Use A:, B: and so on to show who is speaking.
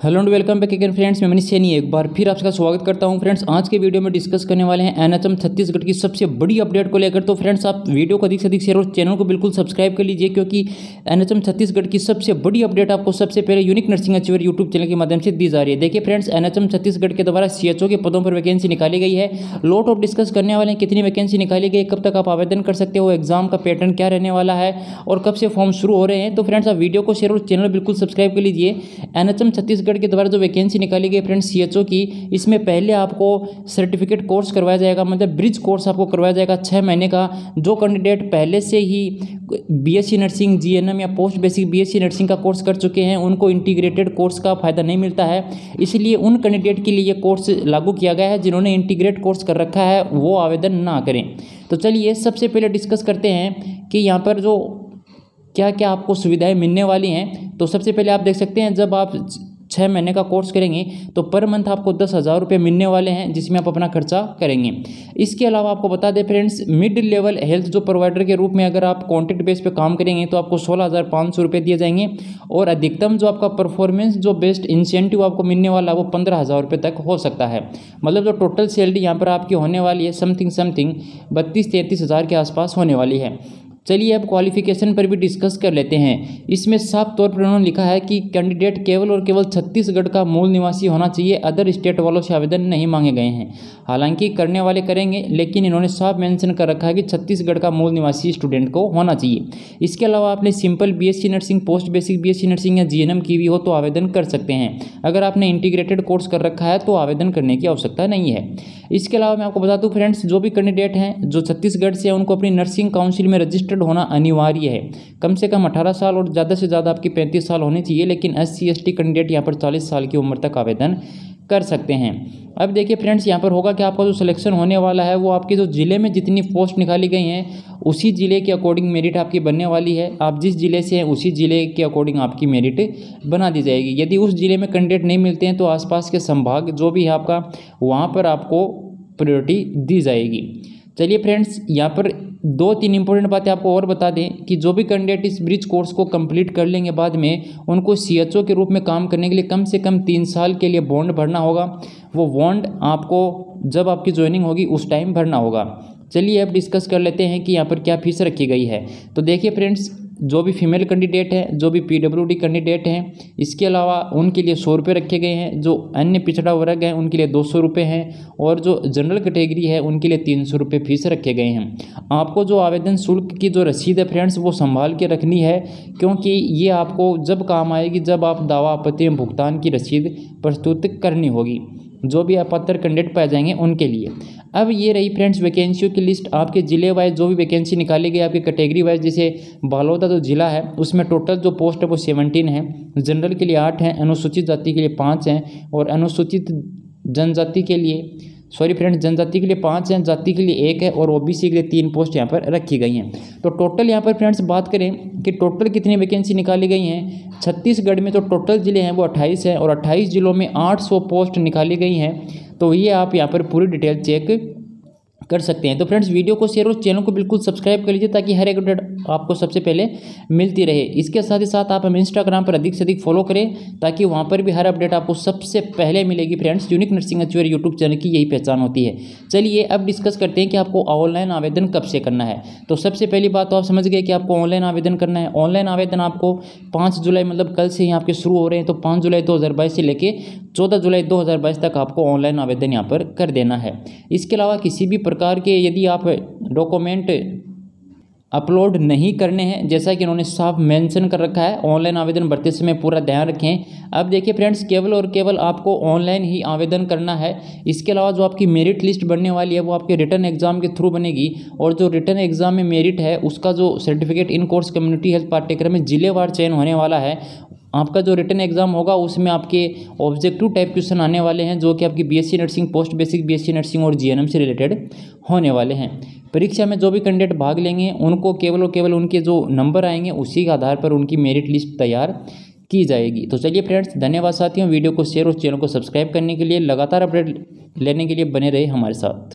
A: Hello and welcome back again friends, मैं मनीष सैनी एक बार फिर आपका स्वागत करता हूँ। फ्रेंड्स, आज के वीडियो में डिस्कस करने वाले हैं एनएचएम छत्तीसगढ़ की सबसे बड़ी अपडेट को लेकर। तो फ्रेंड्स, आप वीडियो को अधिक से अधिक शेयर और चैनल को बिल्कुल सब्सक्राइब कर लीजिए, क्योंकि एनएचएम छत्तीसगढ़ की सबसे बड़ी अपडेट आपको सबसे पहले unique nursing achiever YouTube channel के माध्यम से दी जा रही है। देखिए फ्रेंड्स, एनएचएम छत्तीसगढ़ के द्वारा सीएचओ के पदों पर वैकेंसी निकाली गई है। लोट ऑफ़ डिस्कस करने वाले हैं, कितनी वैकेंसी निकाली गई, कब तक आप आवेदन कर सकते हो एग्ज़ाम का पैटर्न क्या रहने वाला है, और कब से फॉर्म शुरू हो रहे हैं। तो फ्रेंड्स, आप वीडियो को शेयर और चैनल बिल्कुल सब्सक्राइब कर लीजिए। एनएचएम छत्तीसगढ़ के द्वारा जो वैकेंसी निकाली गई फ्रेंड्स सीएचओ की इसमें पहले आपको सर्टिफिकेट कोर्स करवाया जाएगा मतलब ब्रिज कोर्स आपको करवाया जाएगा छः महीने का। जो कैंडिडेट पहले से ही बीएससी नर्सिंग जीएनएम या पोस्ट बेसिक बीएससी नर्सिंग का कोर्स कर चुके हैं, उनको इंटीग्रेटेड कोर्स का फ़ायदा नहीं मिलता है। इसलिए उन कैंडिडेट के लिए ये कोर्स लागू किया गया है, जिन्होंने इंटीग्रेट कोर्स कर रखा है, वो आवेदन ना करें। तो चलिए सबसे पहले डिस्कस करते हैं कि यहाँ पर जो क्या क्या आपको सुविधाएँ मिलने वाली हैं। तो सबसे पहले आप देख सकते हैं, जब आप छः महीने का कोर्स करेंगे तो पर मंथ आपको दस हज़ार रुपये मिलने वाले हैं, जिसमें आप अपना खर्चा करेंगे। इसके अलावा आपको बता दें फ्रेंड्स मिड लेवल हेल्थ जो प्रोवाइडर के रूप में अगर आप कॉन्ट्रैक्ट बेस पे काम करेंगे तो आपको सोलह हज़ार पाँच सौ रुपये दिए जाएँगे। और अधिकतम जो आपका परफॉर्मेंस जो बेस्ट इंसेंटिव आपको मिलने वाला है, वो पंद्रह हज़ार रुपये तक हो सकता है। मतलब जो टोटल सैलरी यहाँ पर आपकी होने वाली है समथिंग समथिंग बत्तीस तैंतीस हज़ार के आसपास होने वाली है। चलिए अब क्वालिफिकेशन पर भी डिस्कस कर लेते हैं। इसमें साफ़ तौर पर उन्होंने लिखा है कि कैंडिडेट केवल और केवल छत्तीसगढ़ का मूल निवासी होना चाहिए अदर स्टेट वालों से आवेदन नहीं मांगे गए हैं। हालाँकि करने वाले करेंगे, लेकिन इन्होंने साफ़ मेंशन कर रखा है कि छत्तीसगढ़ का मूल निवासी स्टूडेंट को होना चाहिए। इसके अलावा आपने simple BSc nursing post basic BSc nursing या जीएनएम की भी हो तो आवेदन कर सकते हैं। अगर आपने इंटीग्रेटेड कोर्स कर रखा है तो आवेदन करने की आवश्यकता नहीं है। इसके अलावा मैं आपको बता दूँ फ्रेंड्स जो भी कैंडिडेट हैं, जो छत्तीसगढ़ से हैं, उनको अपनी नर्सिंग काउंसिल में रजिस्टर्ड रजिस्टर्ड होना अनिवार्य है। कम से कम अठारह साल और ज़्यादा से ज़्यादा आपकी पैंतीस साल होनी चाहिए, लेकिन S C S T candidate यहाँ पर चालीस साल की उम्र तक आवेदन कर सकते हैं। अब देखिए फ्रेंड्स, यहाँ पर होगा कि आपका जो सिलेक्शन होने वाला है, वो आपके जो ज़िले में जितनी पोस्ट निकाली गई हैं, उसी ज़िले के अकॉर्डिंग मेरिट आपकी बनने वाली है। आप जिस ज़िले से हैं, उसी ज़िले के अकॉर्डिंग आपकी मेरिट बना दी जाएगी। यदि उस ज़िले में कैंडिडेट नहीं मिलते हैं तो आसपास के संभाग जो भी है आपका, वहाँ पर आपको प्रायोरिटी दी जाएगी। चलिए फ्रेंड्स यहाँ पर दो तीन इंपॉर्टेंट बातें आपको और बता दें कि जो भी कैंडिडेट इस ब्रिज कोर्स को कंप्लीट कर लेंगे बाद में, उनको सीएचओ के रूप में काम करने के लिए कम से कम तीन साल के लिए बॉन्ड भरना होगा। वो बॉन्ड आपको, जब आपकी ज्वाइनिंग होगी, उस टाइम भरना होगा। चलिए अब डिस्कस कर लेते हैं कि यहाँ पर क्या फ़ीस रखी गई है। तो देखिए फ्रेंड्स जो भी फीमेल कैंडिडेट हैं, जो भी पीडब्ल्यूडी कैंडिडेट हैं, इसके अलावा उनके लिए सौ रुपये रखे गए हैं, जो अन्य पिछड़ा वर्ग है, उनके लिए दो सौ रुपये हैं, और जो जनरल कैटेगरी है, उनके लिए तीन सौ रुपये फ़ीस रखे गए हैं। आपको जो आवेदन शुल्क की जो रसीद है फ्रेंड्स वो संभाल के रखनी है, क्योंकि ये आपको जब काम आएगी, जब आप दावा आपत्ति में भुगतान की रसीद प्रस्तुत करनी होगी। जो भी अपात्र कैंडिडेट पाए जाएँगे, उनके लिए। अब ये रही फ्रेंड्स वैकेंसियों की लिस्ट आपके ज़िले वाइज जो भी वैकेंसी निकाली गई, आपकी कैटेगरी वाइज जैसे बालोदा जो ज़िला है, उसमें टोटल जो पोस्ट है वो सेवनटीन है। जनरल के लिए आठ हैं, अनुसूचित जाति के लिए पाँच हैं और अनुसूचित जनजाति के लिए सॉरी फ्रेंड्स जनजाति के लिए पाँच हैं, जाति के लिए एक है और ओबीसी के लिए तीन पोस्ट यहाँ पर रखी गई हैं। तो टोटल यहाँ पर फ्रेंड्स बात करें कि टोटल कितनी वैकेंसी निकाली गई हैं? छत्तीसगढ़ में तो टोटल ज़िले हैं वो अट्ठाईस हैं और अट्ठाईस ज़िलों में आठ सौ पोस्ट निकाली गई हैं। तो ये आप यहाँ पर पूरी डिटेल चेक कर सकते हैं। तो फ्रेंड्स, वीडियो को शेयर और चैनल को बिल्कुल सब्सक्राइब कर लीजिए ताकि हर एक अपडेट आपको सबसे पहले मिलती रहे। इसके साथ ही साथ आप हम इंस्टाग्राम पर अधिक से अधिक फॉलो करें ताकि वहाँ पर भी हर अपडेट आपको सबसे पहले मिलेगी। Friends unique nursing achiever YouTube channel की यही पहचान होती है। चलिए अब डिस्कस करते हैं कि आपको ऑनलाइन आवेदन कब से करना है। तो सबसे पहली बात तो आप समझ गए कि आपको ऑनलाइन आवेदन करना है। ऑनलाइन आवेदन आपको पाँच जुलाई मतलब कल से ही आपके शुरू हो रहे हैं। तो पाँच जुलाई दो हज़ार बाईस से लेकर चौदह जुलाई दो हज़ार बाईस तक आपको ऑनलाइन आवेदन यहाँ पर कर देना है। इसके अलावा किसी भी प्रकार के यदि आप डॉक्यूमेंट अपलोड नहीं करने हैं, जैसा कि उन्होंने साफ़ मेंशन कर रखा है, ऑनलाइन आवेदन भरते समय पूरा ध्यान रखें। अब देखिए फ्रेंड्स, केवल और केवल आपको ऑनलाइन ही आवेदन करना है। इसके अलावा जो आपकी मेरिट लिस्ट बनने वाली है, वो आपके रिटर्न एग्ज़ाम के थ्रू बनेगी और जो रिटर्न एग्ज़ाम में मेरिट है, उसका जो certificate in course community health पाठ्यक्रम में जिलेवार चयन होने वाला है आपका जो रिटर्न एग्ज़ाम होगा, उसमें आपके ऑब्जेक्टिव टाइप क्वेश्चन आने वाले हैं, जो कि आपकी BSc nursing post basic BSc nursing और जीएनएम से रिलेटेड होने वाले हैं। परीक्षा में जो भी कैंडिडेट भाग लेंगे, उनको केवल और केवल उनके जो नंबर आएँगे, उसी के आधार पर उनकी मेरिट लिस्ट तैयार की जाएगी। तो चलिए फ्रेंड्स धन्यवाद साथियों। वीडियो को शेयर और चैनल को सब्सक्राइब करने के लिए, लगातार अपडेट लेने के लिए बने रहे हमारे साथ।